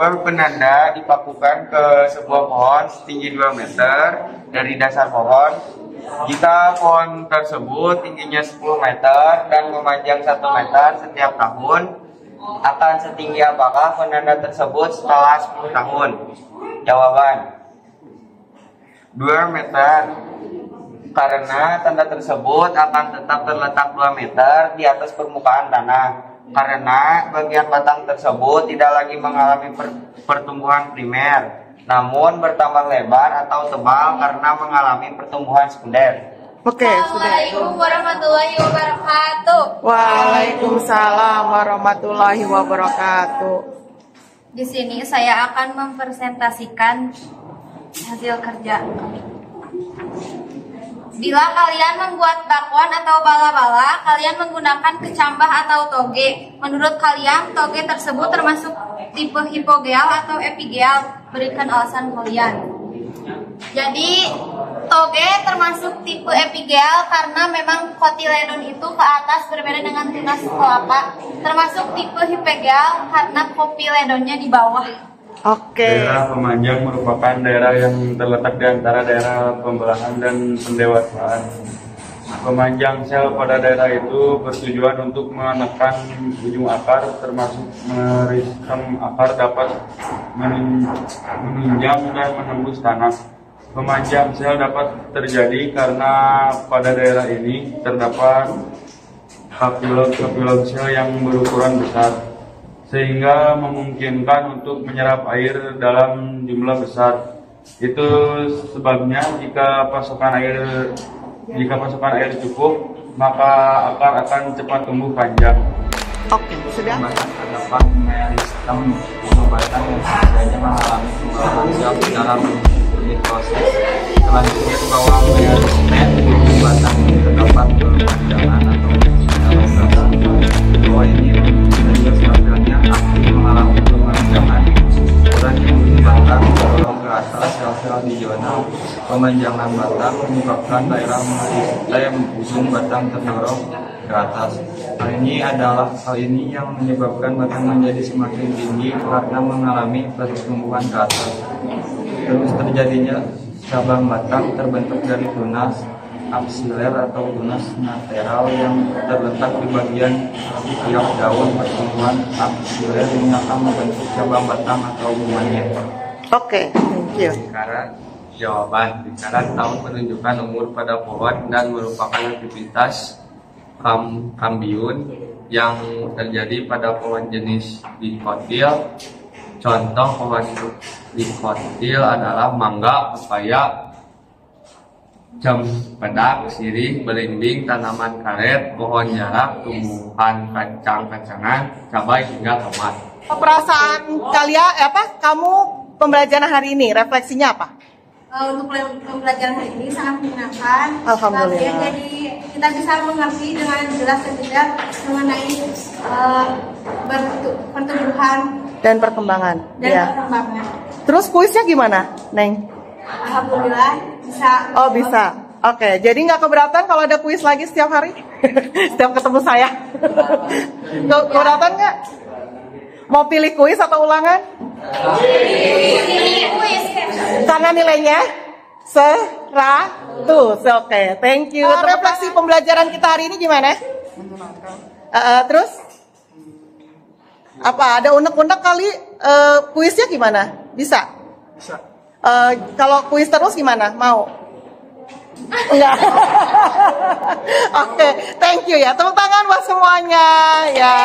penanda dipakukan ke sebuah pohon setinggi 2 meter dari dasar pohon. Jika pohon tersebut tingginya 10 meter dan memanjang 1 meter setiap tahun, akan setinggi apakah penanda tersebut setelah 10 tahun? Jawaban 2 meter karena tanda tersebut akan tetap terletak 2 meter di atas permukaan tanah karena bagian batang tersebut tidak lagi mengalami per pertumbuhan primer namun bertambah lebar atau tebal karena mengalami pertumbuhan sekunder Oke, sudah. Assalamualaikum warahmatullahi wabarakatuh. Waalaikumsalam warahmatullahi wabarakatuh. Di sini saya akan mempresentasikan hasil kerja kami. Bila kalian membuat bakwan atau bala-bala, kalian menggunakan kecambah atau toge. Menurut kalian, toge tersebut termasuk tipe hipogeal atau epigeal? Berikan alasan kalian. Jadi, toge termasuk tipe epigeal karena memang kotiledon itu ke atas berbeda dengan tunas kelapa. Termasuk tipe hipogeal karena kopiledonnya di bawah. Oke. Daerah pemanjang merupakan daerah yang terletak di antara daerah pembelahan dan pendewasaan. Pemanjang sel pada daerah itu bertujuan untuk menekan ujung akar termasuk meristem akar dapat menunjang dan menembus tanah. Pemanjang sel dapat terjadi karena pada daerah ini terdapat kapilon-kapilon sel yang berukuran besar sehingga memungkinkan untuk menyerap air dalam jumlah besar. Itu sebabnya jika pasokan air jika pasokan air cukup, maka akar akan cepat tumbuh panjang. Oke, sudah. terdapat meristem pengobatan yang setidaknya mengalami dalam pemanjangan batang menyebabkan daerah meristem ujung batang terdorong ke atas. Hal ini adalah hal ini yang menyebabkan batang menjadi semakin tinggi karena mengalami pertumbuhan ke atas. Terus terjadinya cabang batang terbentuk dari tunas aksiler atau tunas lateral yang terletak di bagian tiap daun pertumbuhan aksiler ini akan membentuk cabang batang atau bunganya. Oke, thank you. Lingkaran jawaban lingkaran tahun menunjukkan umur pada pohon dan merupakan aktivitas kam kambiun yang terjadi pada pohon jenis dikotil. Contoh pohon dikotil adalah mangga, pepaya, jam pedak, sirih, belimbing, tanaman karet, pohon jarak, tumbuhan kacang-kacangan, cabai hingga tomat. Perasaan kalian eh, apa? Kamu pembelajaran hari ini refleksinya apa? Eh, untuk pembelajaran hari ini sangat menyenangkan. Alhamdulillah. Kemudian jadi kita bisa mengerti dengan jelas dan tidak mengenai bertu- pertumbuhan Dan perkembangan. dan Ya. perkembangan. Terus kuisnya gimana, Neng? Alhamdulillah bisa. Oh bisa. Oke, jadi nggak keberatan kalau ada kuis lagi setiap hari? setiap ketemu saya. Ke- keberatan nggak? Mau pilih kuis atau ulangan? Karena nilainya seratus. Oke, thank you. Eh, refleksi pembelajaran kita hari ini gimana? Eh, eh, terus? Apa ada unek-unek kali eh, kuisnya gimana? Bisa? Bisa. kalau kuis terus gimana? Mau? Enggak. Oke, thank you ya. Tepuk tangan buat semuanya ya.